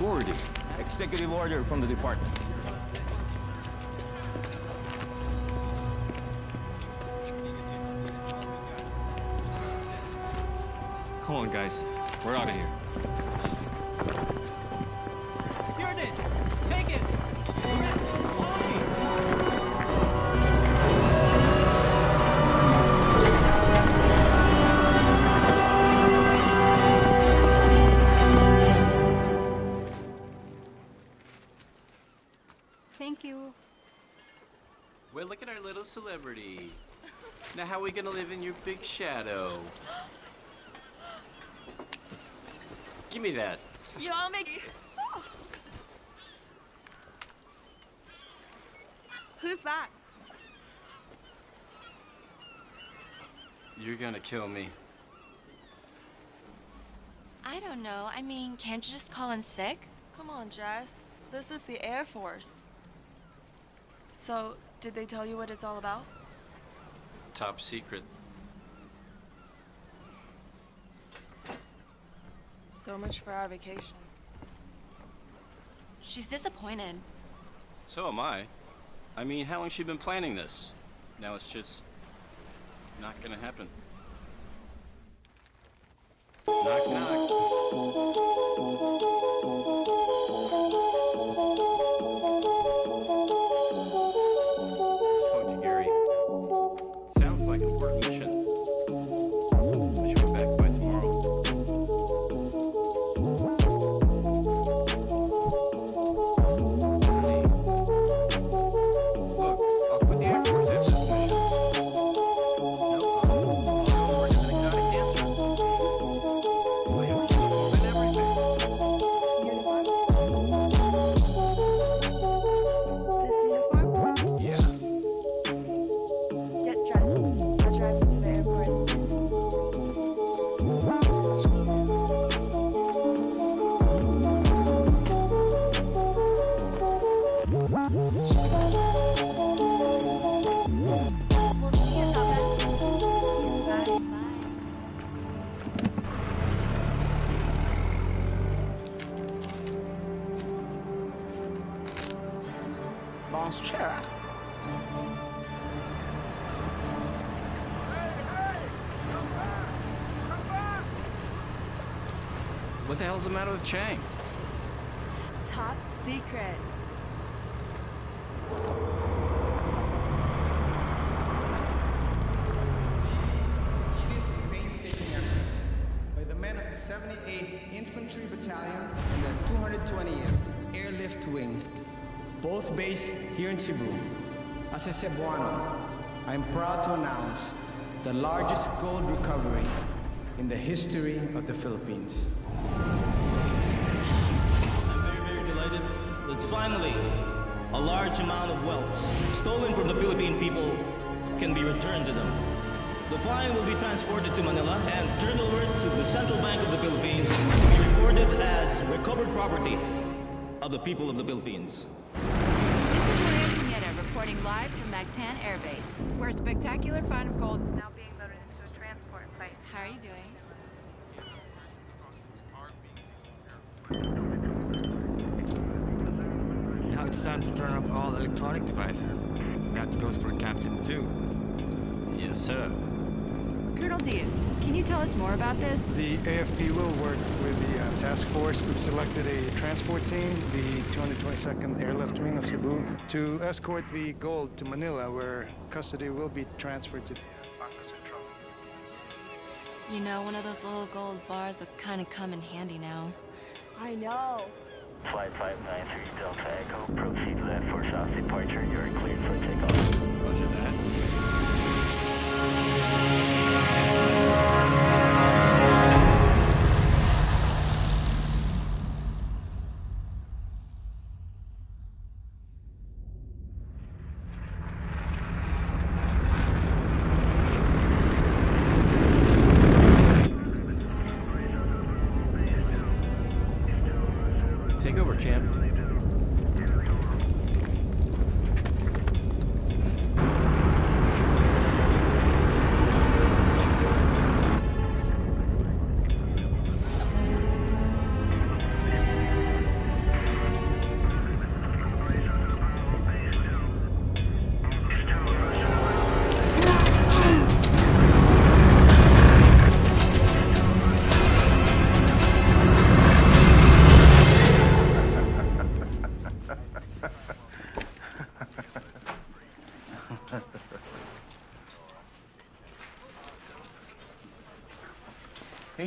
authority? Executive order from the gonna live in your big shadow? Give me that. You all make. Who's that? You're gonna kill me. I don't know. I mean, can't you just call in sick? Come on, Jess. This is the Air Force. So, did they tell you what it's all about? Top secret. So much for our vacation. She's disappointed. So am I. I mean, how long she been planning this? Now it's just not gonna happen. Knock knock. Hell's the matter with Chang? Top secret. tedious painstaking efforts by the men of the 78th Infantry Battalion and the 220th Airlift Wing, both based here in Cebu. As a Cebuano, I am proud to announce the largest gold recovery in the history of the Philippines. Finally a large amount of wealth stolen from the Philippine people can be returned to them. The fine will be transported to Manila and turned over to the Central Bank of the Philippines to be recorded as recovered property of the people of the Philippines. This is Maria Pineda reporting live from Mactan Air Base, where a spectacular find of gold is now being loaded into a transport plane. How are you doing? Now it's time to turn off all electronic devices. That goes for Captain too. Yes, sir. Colonel Diaz, can you tell us more about this? The AFP will work with the uh, task force. We've selected a transport team, the 222nd Airlift Wing of Cebu, to escort the gold to Manila, where custody will be transferred to the Bangko Sentral. You know, one of those little gold bars would kind of come in handy now. I know. Flight 593 Delta Echo, proceed left for south departure. You are cleared for takeoff.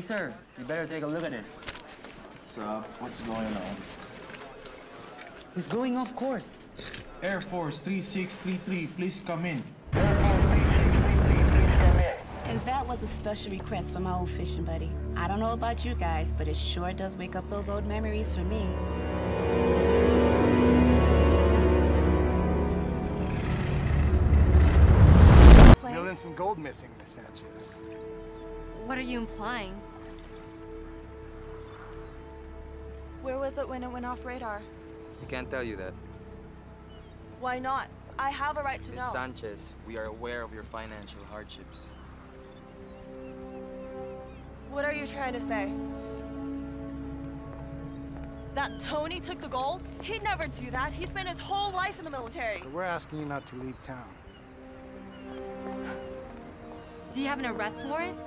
Sir, you better take a look at this. What's up? What's going on? He's going off course. Air Force 3633, please come in. And that was a special request from my old fishing buddy. I don't know about you guys, but it sure does wake up those old memories for me. Millions in gold missing, Miss Sanchez. What are you implying? Where was it when it went off radar? I can't tell you that. Why not? I have a right to Miss know. Sanchez, we are aware of your financial hardships. What are you trying to say? That Tony took the gold? He'd never do that. He spent his whole life in the military. So we're asking you not to leave town. Do you have an arrest warrant?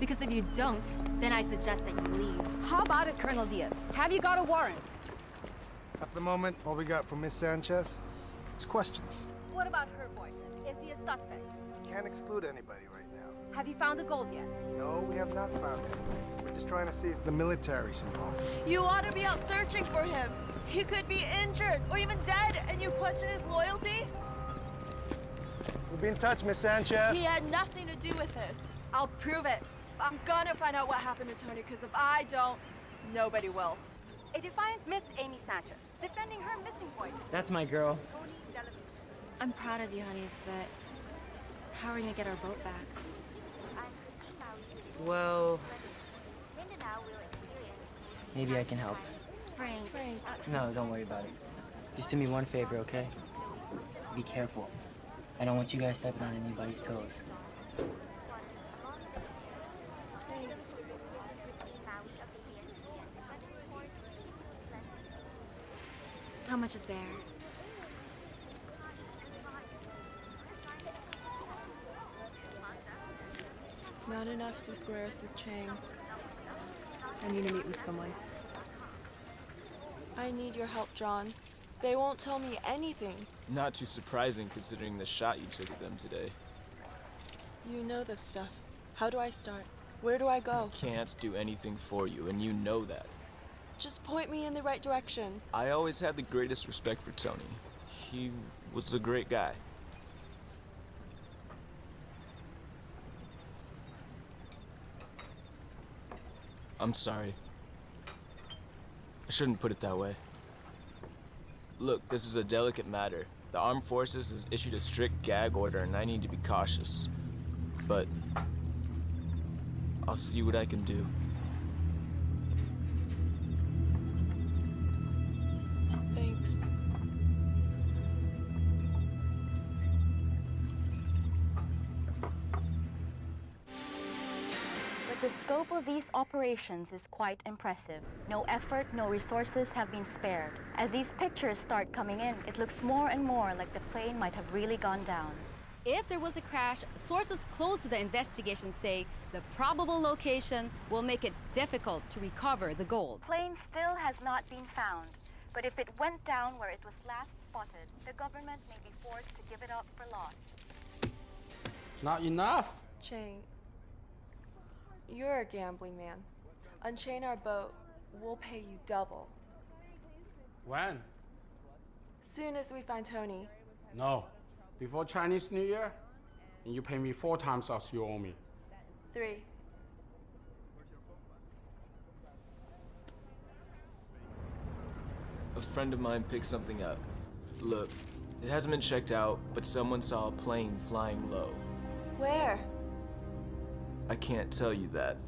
Because if you don't, then I suggest that you leave. How about it, Colonel Diaz? Have you got a warrant? At the moment, all we got from Miss Sanchez is questions. What about her boyfriend? Is he a suspect? We Can't exclude anybody right now. Have you found the gold yet? No, we have not found it. We're just trying to see if the military's involved. You ought to be out searching for him. He could be injured or even dead, and you question his loyalty? We'll be in touch, Miss Sanchez. He had nothing to do with this. I'll prove it. I'm gonna find out what happened to Tony, because if I don't, nobody will. A defiant Miss Amy Sanchez, defending her missing boyfriend. That's my girl. I'm proud of you, honey, but how are we gonna get our boat back? Well, maybe I can help. Frank. Frank. No, don't worry about it. Just do me one favor, okay? Be careful. I don't want you guys stepping on anybody's toes. Much is there? Not enough to square us with Chang. I need to meet with someone. I need your help, John. They won't tell me anything. Not too surprising considering the shot you took at them today. You know this stuff. How do I start? Where do I go? Can't do anything for you, and you know that. Just point me in the right direction. I always had the greatest respect for Tony. He was a great guy. I'm sorry. I shouldn't put it that way. Look, this is a delicate matter. The armed forces has issued a strict gag order and I need to be cautious. But I'll see what I can do. The scope of these operations is quite impressive. No effort, no resources have been spared. As these pictures start coming in, it looks more and more like the plane might have really gone down. If there was a crash, sources close to the investigation say the probable location will make it difficult to recover the gold. The Plane still has not been found, but if it went down where it was last spotted, the government may be forced to give it up for lost. Not enough. Chang, you're a gambling man. Unchain our boat, we'll pay you double. When? Soon as we find Tony. No. Before Chinese New Year? And you pay me four times as you owe me. Three. A friend of mine picked something up. Look, it hasn't been checked out, but someone saw a plane flying low. Where? I can't tell you that.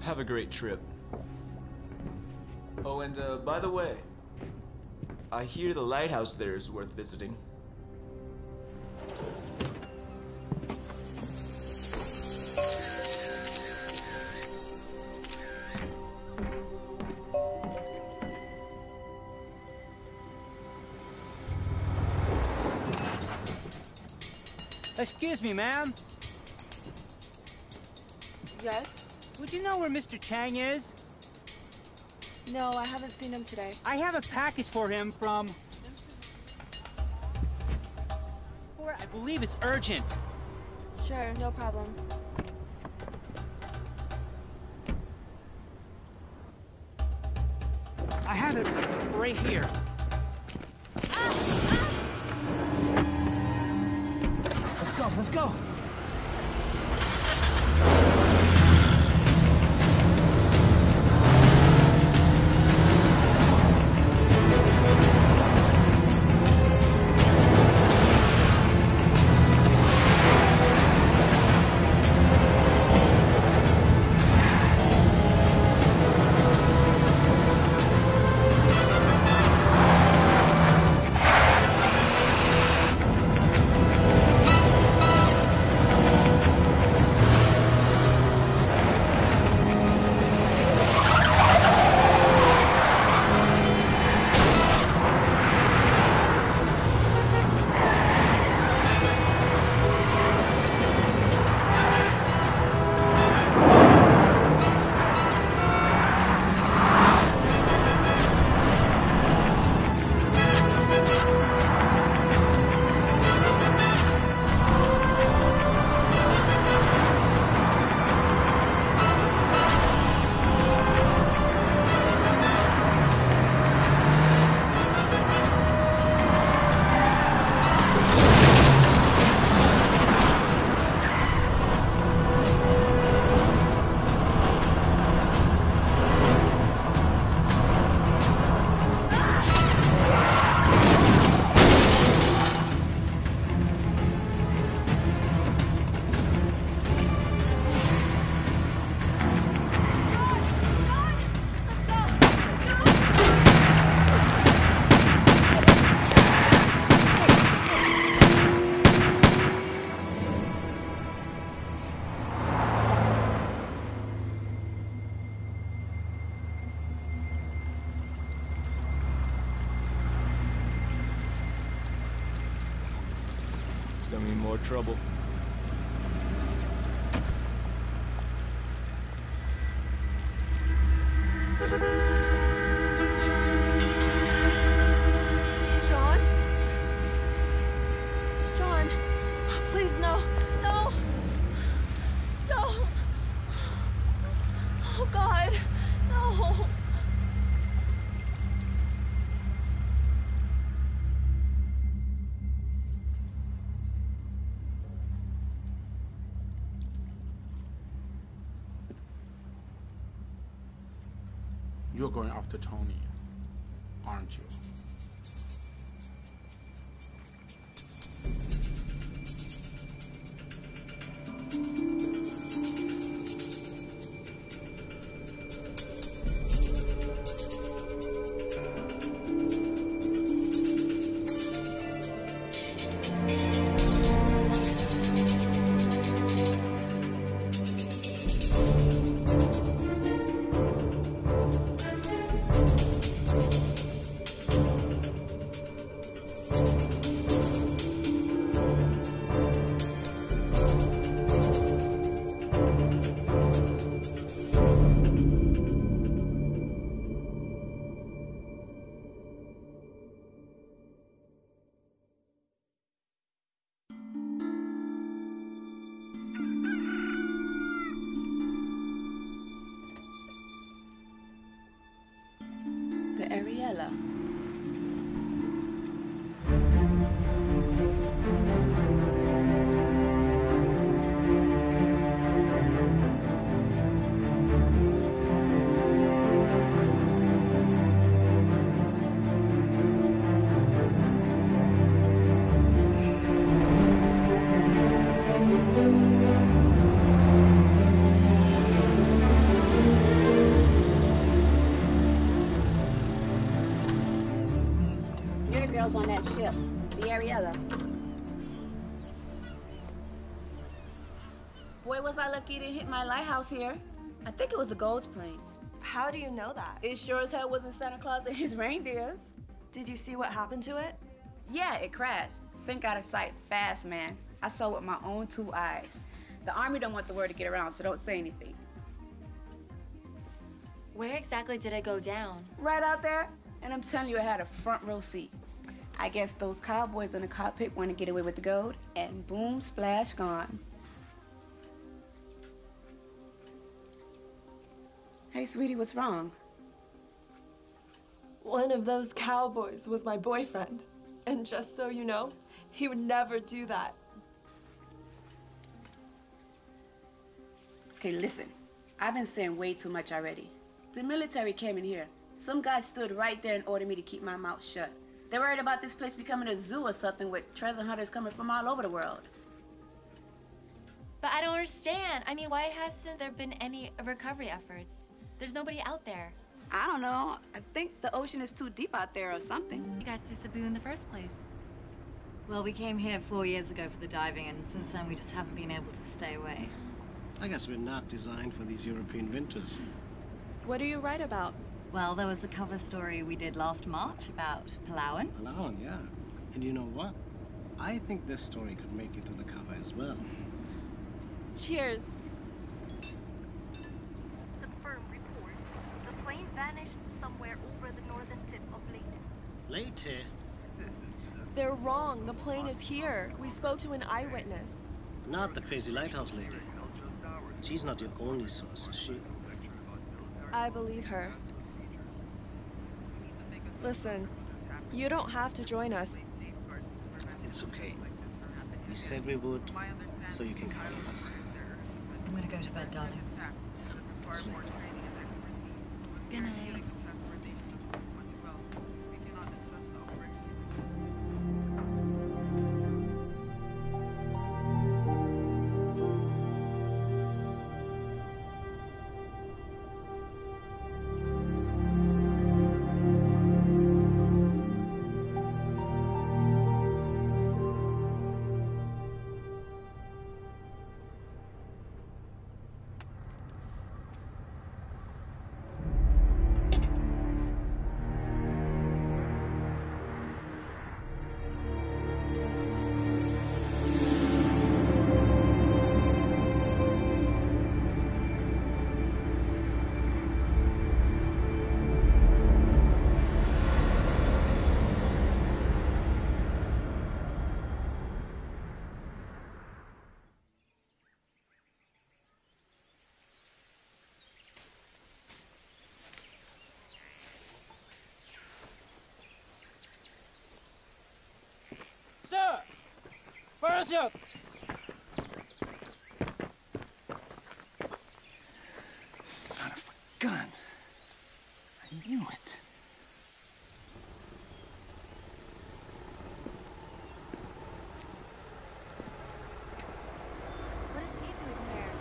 Have a great trip. Oh, and uh, by the way, I hear the lighthouse there is worth visiting. Excuse me, ma'am. Yes? Would you know where Mr. Chang is? No, I haven't seen him today. I have a package for him from... For, I believe it's urgent. Sure, no problem. I have it right here. You're going after Tony, aren't you? Boy, was I lucky to hit my lighthouse here. I think it was the Gold's plane. How do you know that? It sure as hell wasn't Santa Claus and his reindeers. Did you see what happened to it? Yeah, it crashed. Sink out of sight fast, man. I saw with my own two eyes. The army don't want the word to get around, so don't say anything. Where exactly did it go down? Right out there, and I'm telling you, I had a front row seat. I guess those cowboys in the cockpit want to get away with the gold, and boom, splash, gone. Hey, sweetie, what's wrong? One of those cowboys was my boyfriend. And just so you know, he would never do that. Okay, listen. I've been saying way too much already. The military came in here. Some guy stood right there and ordered me to keep my mouth shut. They're worried about this place becoming a zoo or something with treasure hunters coming from all over the world. But I don't understand. I mean, why hasn't there been any recovery efforts? There's nobody out there. I don't know. I think the ocean is too deep out there or something. You guys to Cebu in the first place. Well, we came here four years ago for the diving, and since then we just haven't been able to stay away. I guess we're not designed for these European winters. What do you write about? Well, there was a cover story we did last March about Palawan. Palawan, yeah. And you know what? I think this story could make it to the cover as well. Cheers. The firm reports the plane vanished somewhere over the northern tip of Leyte. Later, They're wrong. The plane is here. We spoke to an eyewitness. not the crazy lighthouse lady. She's not your only source, is she? I believe her. Listen, you don't have to join us. It's okay. We said we would, so you can count on us. I'm gonna go to bed, darling. It's late. Good night. Parachute! Son of a gun. I knew it. What is he doing here?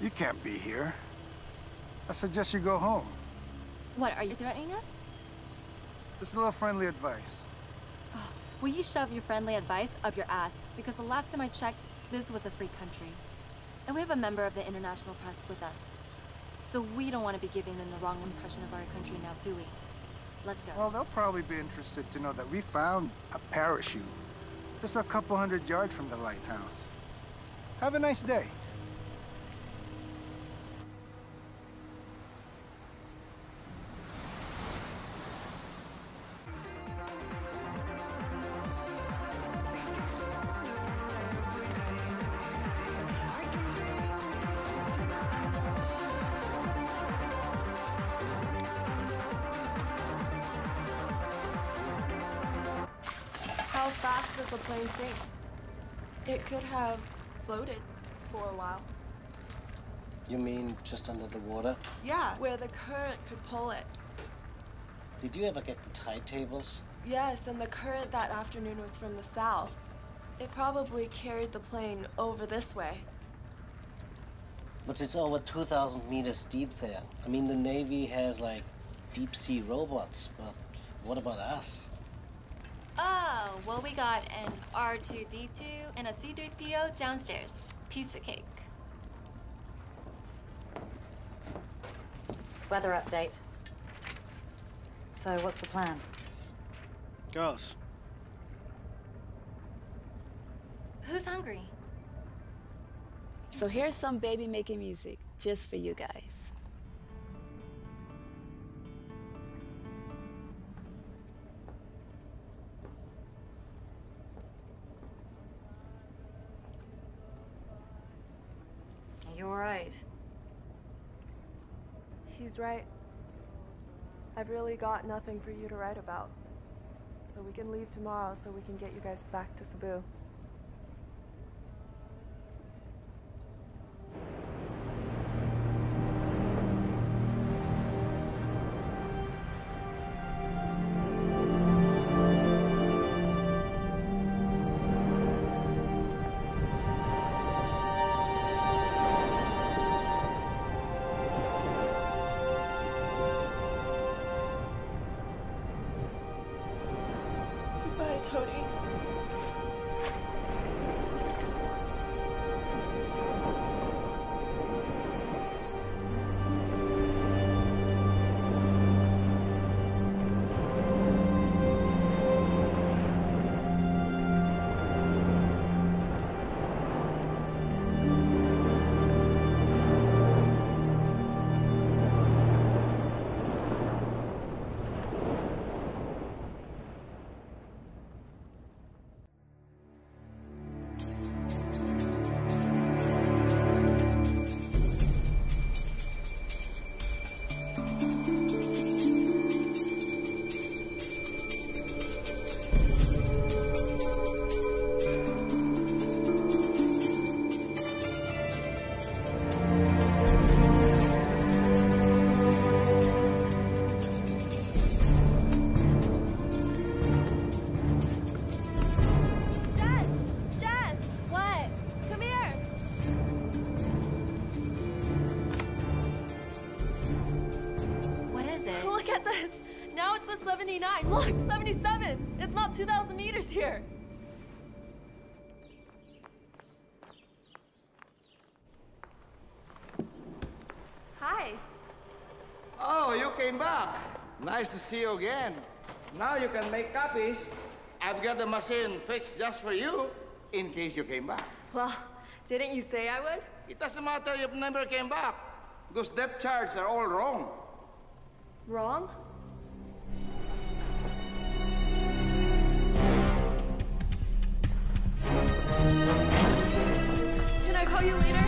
You can't be here. I suggest you go home. What, are you threatening us? Just a little friendly advice. Oh, will you shove your friendly advice up your ass? Because the last time I checked, this was a free country. And we have a member of the international press with us. So we don't want to be giving them the wrong impression of our country now, do we? Let's go. Well, they'll probably be interested to know that we found a parachute just a couple hundred yards from the lighthouse. Have a nice day. Current could pull it. Did you ever get the tide tables? Yes, and the current that afternoon was from the south. It probably carried the plane over this way. But it's over 2,000 meters deep there. I mean, the Navy has like deep sea robots, but what about us? Oh, well, we got an R2D2 and a C3PO downstairs. Piece of cake. Weather update. So, what's the plan? Girls, Who's hungry? So here's some baby making music just for you guys. Right. I've really got nothing for you to write about. So we can leave tomorrow so we can get you guys back to Cebu. See you again. Now you can make copies. I've got the machine fixed just for you in case you came back. Well, didn't you say I would? It doesn't matter if you've never came back because depth charts are all wrong. Wrong? Can I call you later?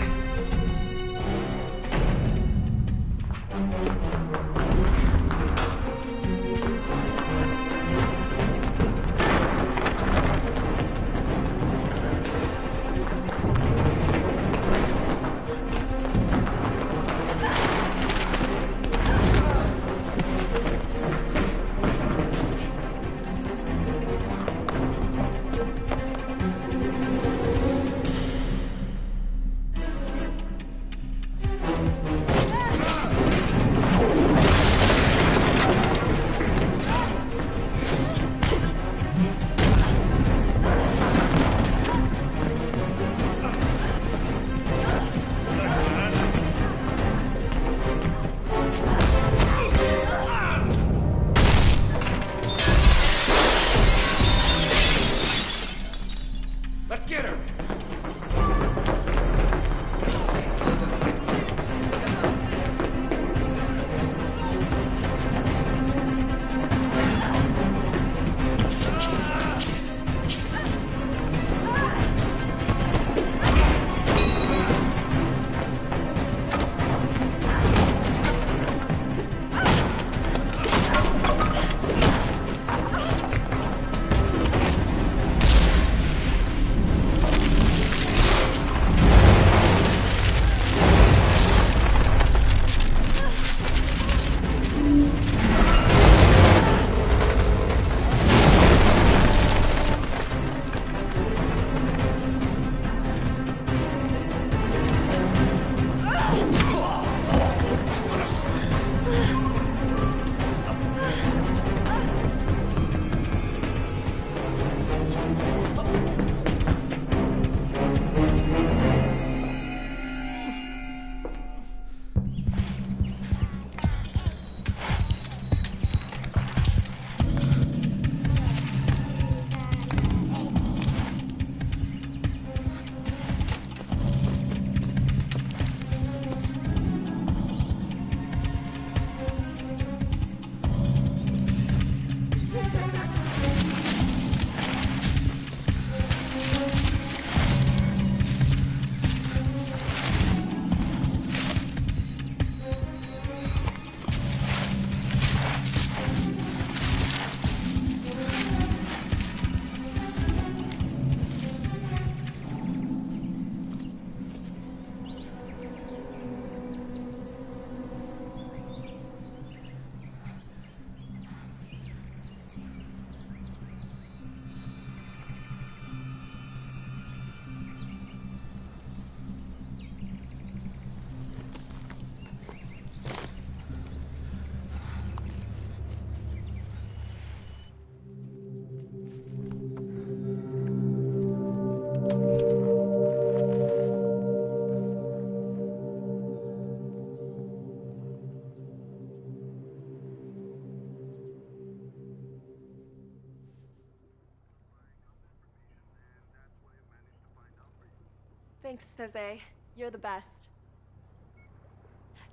Thanks, Jose. You're the best.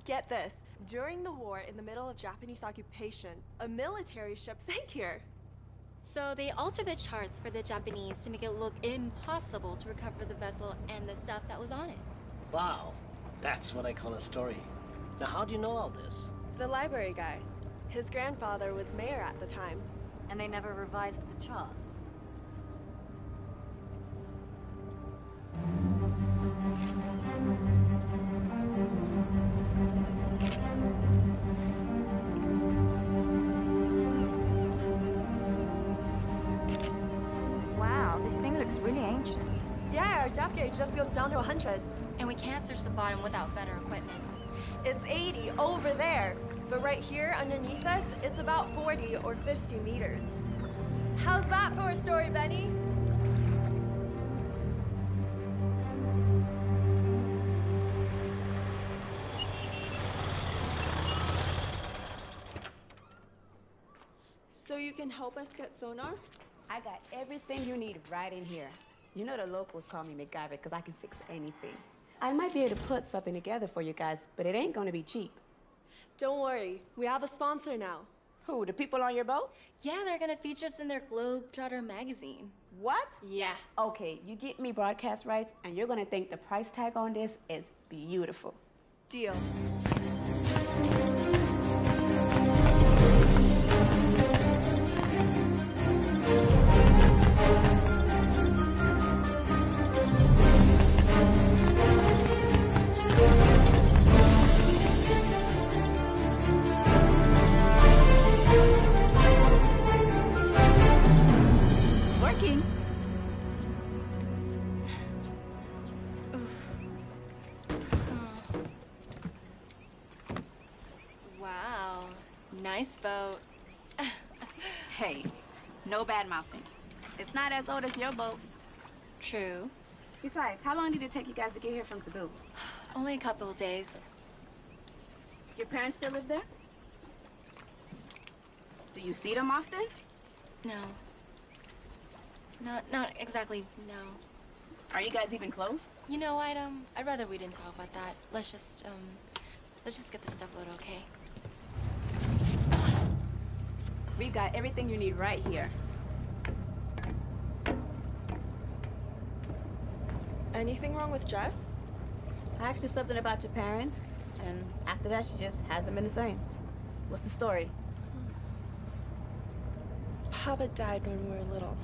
Get this. During the war, in the middle of Japanese occupation, a military ship sank here. So they altered the charts for the Japanese to make it look impossible to recover the vessel and the stuff that was on it. Wow, that's what I call a story. Now, how do you know all this? The library guy. His grandfather was mayor at the time. And they never revised the charts. Wow, this thing looks really ancient. Yeah, our depth gauge just goes down to 100. And we can't search the bottom without better equipment. It's 80 over there. But right here underneath us, it's about 40 or 50 meters. How's that for a story, Benny? Help us get sonar? I got everything you need right in here. You know the locals call me MacGyver because I can fix anything. I might be able to put something together for you guys, but it ain't gonna be cheap. Don't worry, we have a sponsor now. Who, the people on your boat? Yeah, they're gonna feature us in their Globetrotter magazine. What? Yeah. Okay, you get me broadcast rights, and you're gonna think the price tag on this is beautiful. Deal. As old as your boat. True. Besides, how long did it take you guys to get here from Cebu? Only a couple of days. Your parents still live there? Do you see them often? No. Not not exactly, no. Are you guys even close? You know, I'd um I'd rather we didn't talk about that. Let's just um let's just get the stuff loaded, okay? We've got everything you need right here. Anything wrong with Jess? I asked her something about your parents, and after that, she just hasn't been the same. What's the story? Papa died when we were little.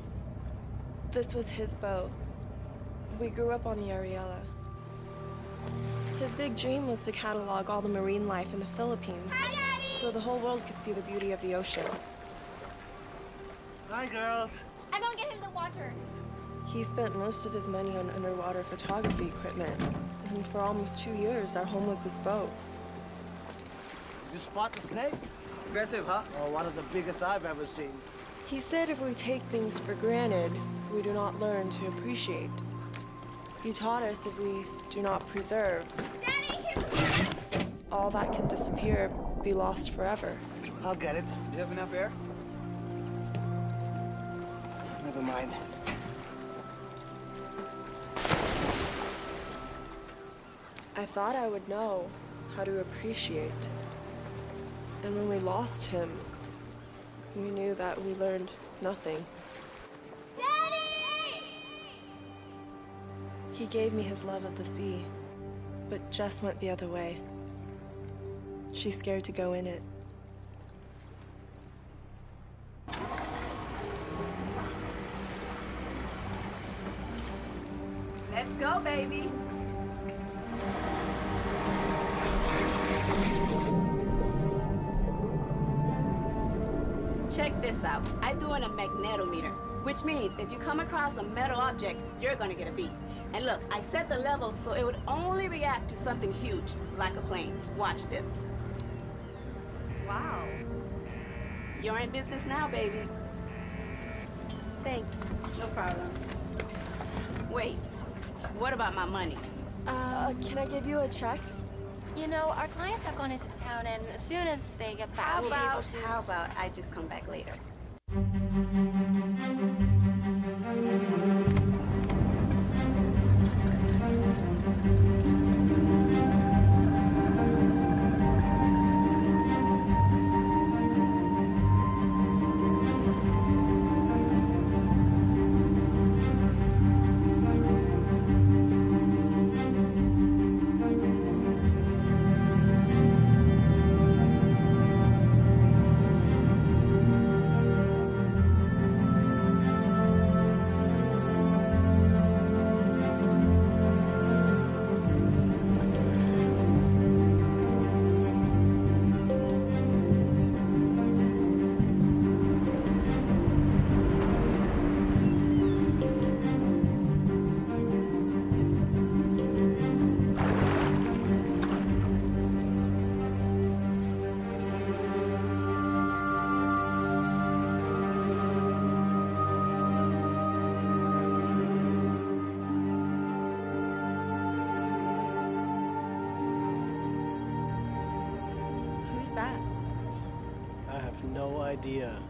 This was his boat. We grew up on the Ariella. His big dream was to catalog all the marine life in the Philippines, so the whole world could see the beauty of the oceans. Hi, girls. I'm gonna get him the water. He spent most of his money on underwater photography equipment, and for almost two years, our home was this boat. You spot the snake? Aggressive, huh? Oh, one of the biggest I've ever seen. He said if we take things for granted, we do not learn to appreciate. He taught us if we do not preserve, Daddy, all that can disappear, be lost forever. I'll get it. Do you have enough air? Never mind. I thought I would know how to appreciate. And when we lost him, we knew that we learned nothing. Daddy! He gave me his love of the sea, but Jess went the other way. She's scared to go in it. Let's go, baby. This out. I threw in a magnetometer, which means if you come across a metal object, you're gonna get a beat. And look, I set the level so it would only react to something huge, like a plane. Watch this. Wow. You're in business now, baby. Thanks. No problem. Wait, what about my money? Uh, can I give you a check? You know, our clients have gone into town, and as soon as they get back, How we'll be able to. how about I just come back later? Idea